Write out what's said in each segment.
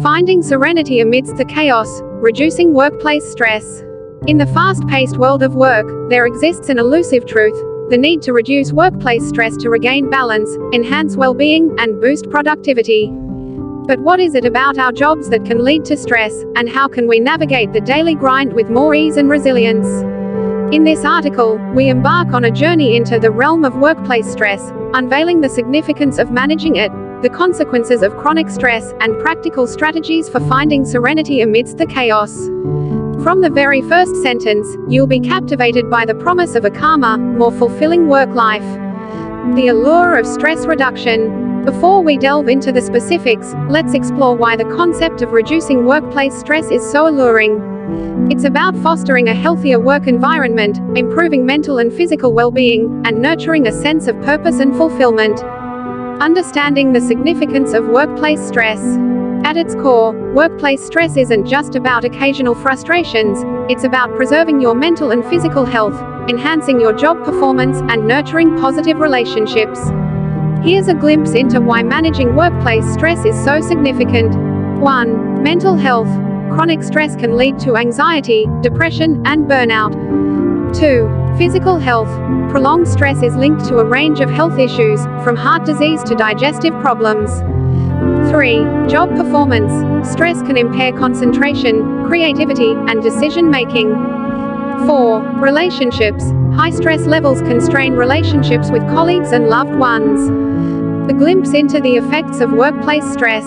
Finding serenity amidst the chaos, reducing workplace stress. In the fast paced world of work, there exists an elusive truth the need to reduce workplace stress to regain balance, enhance well being, and boost productivity. But what is it about our jobs that can lead to stress, and how can we navigate the daily grind with more ease and resilience? In this article, we embark on a journey into the realm of workplace stress, unveiling the significance of managing it, the consequences of chronic stress, and practical strategies for finding serenity amidst the chaos. From the very first sentence, you'll be captivated by the promise of a calmer, more fulfilling work life. The allure of stress reduction. Before we delve into the specifics, let's explore why the concept of reducing workplace stress is so alluring. It's about fostering a healthier work environment, improving mental and physical well being, and nurturing a sense of purpose and fulfillment. Understanding the significance of workplace stress. At its core, workplace stress isn't just about occasional frustrations, it's about preserving your mental and physical health, enhancing your job performance, and nurturing positive relationships. Here's a glimpse into why managing workplace stress is so significant. 1. Mental health. Chronic stress can lead to anxiety, depression, and burnout. 2. Physical health. Prolonged stress is linked to a range of health issues, from heart disease to digestive problems. 3. Job performance. Stress can impair concentration, creativity, and decision making. 4. Relationships. High stress levels can strain relationships with colleagues and loved ones. The glimpse into the effects of workplace stress.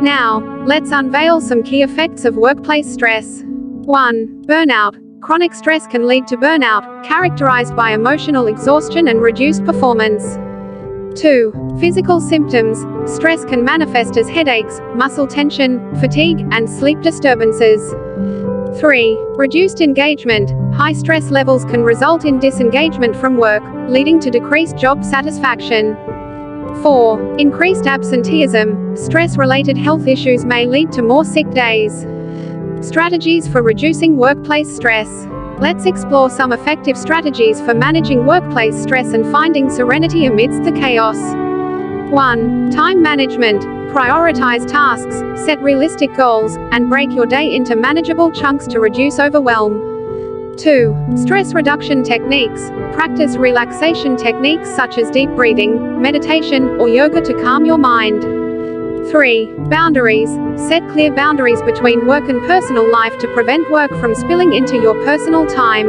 Now, let's unveil some key effects of workplace stress. 1. Burnout. Chronic stress can lead to burnout, characterized by emotional exhaustion and reduced performance. 2. Physical symptoms. Stress can manifest as headaches, muscle tension, fatigue, and sleep disturbances. 3. Reduced engagement. High stress levels can result in disengagement from work, leading to decreased job satisfaction. 4. Increased absenteeism. Stress related health issues may lead to more sick days. Strategies for reducing workplace stress. Let's explore some effective strategies for managing workplace stress and finding serenity amidst the chaos. 1. Time management. Prioritize tasks, set realistic goals, and break your day into manageable chunks to reduce overwhelm. 2. Stress reduction techniques. Practice relaxation techniques such as deep breathing, meditation, or yoga to calm your mind. 3. Boundaries. Set clear boundaries between work and personal life to prevent work from spilling into your personal time.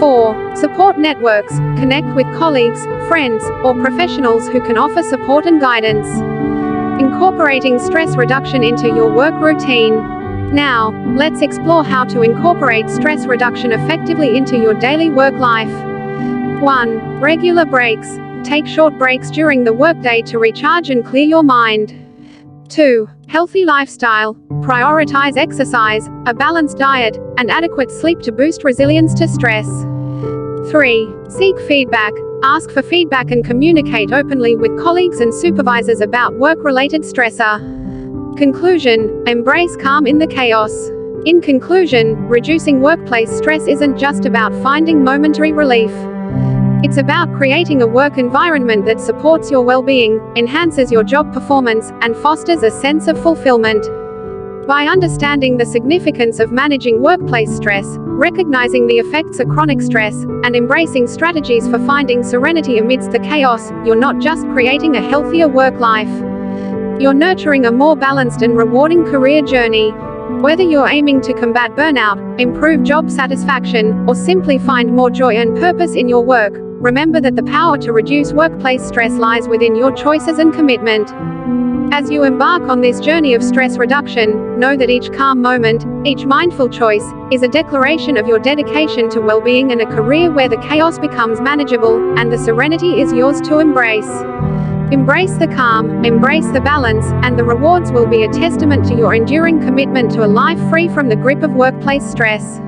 4. Support networks. Connect with colleagues, friends, or professionals who can offer support and guidance. Incorporating stress reduction into your work routine. Now, let's explore how to incorporate stress reduction effectively into your daily work life. 1. Regular breaks. Take short breaks during the workday to recharge and clear your mind. 2. Healthy lifestyle. Prioritize exercise, a balanced diet, and adequate sleep to boost resilience to stress. 3. Seek feedback. Ask for feedback and communicate openly with colleagues and supervisors about work related stressor. Conclusion Embrace calm in the chaos. In conclusion, reducing workplace stress isn't just about finding momentary relief. It's about creating a work environment that supports your well being, enhances your job performance, and fosters a sense of fulfillment. By understanding the significance of managing workplace stress, recognizing the effects of chronic stress, and embracing strategies for finding serenity amidst the chaos, you're not just creating a healthier work life. You're nurturing a more balanced and rewarding career journey. Whether you're aiming to combat burnout, improve job satisfaction, or simply find more joy and purpose in your work, remember that the power to reduce workplace stress lies within your choices and commitment. As you embark on this journey of stress reduction, know that each calm moment, each mindful choice, is a declaration of your dedication to well being and a career where the chaos becomes manageable, and the serenity is yours to embrace. Embrace the calm, embrace the balance, and the rewards will be a testament to your enduring commitment to a life free from the grip of workplace stress.